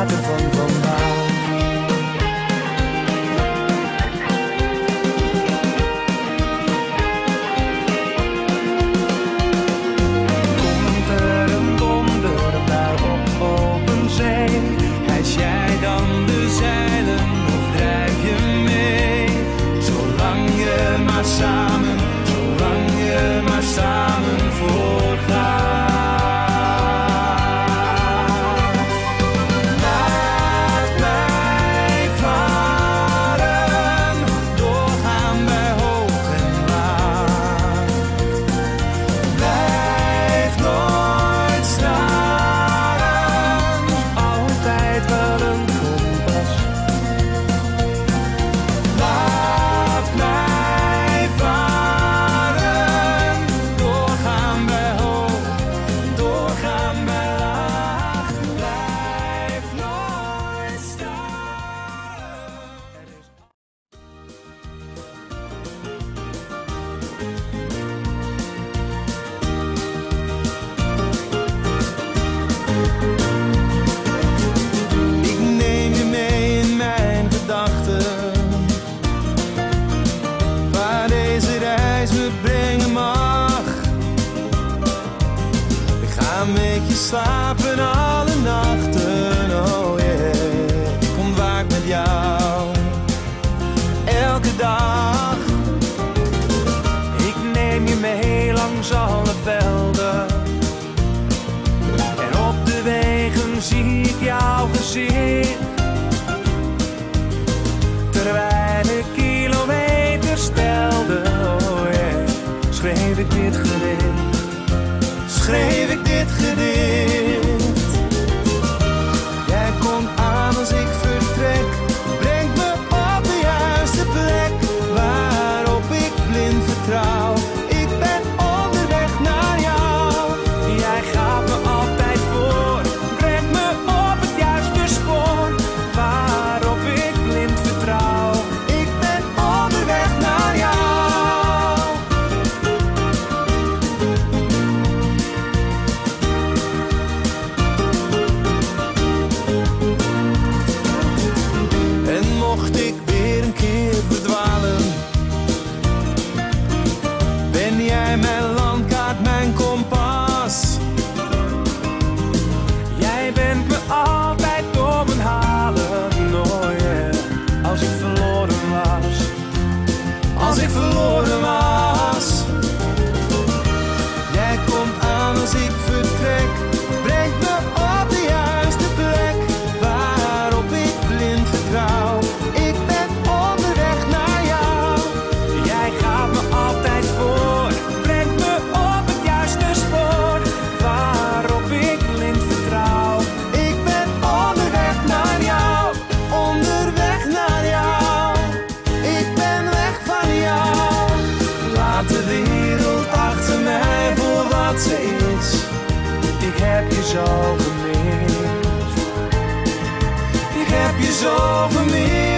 wonderful. nachten, oh yeah. Ik ontwaak met jou, elke dag. Ik neem je mee langs alle velden. En op de wegen zie ik jouw gezicht. Terwijl ik kilometers stelde, oh yeah. Schreef ik dit gedicht, schreef ik dit gedicht. zo gemist. Ik heb je zo gemist.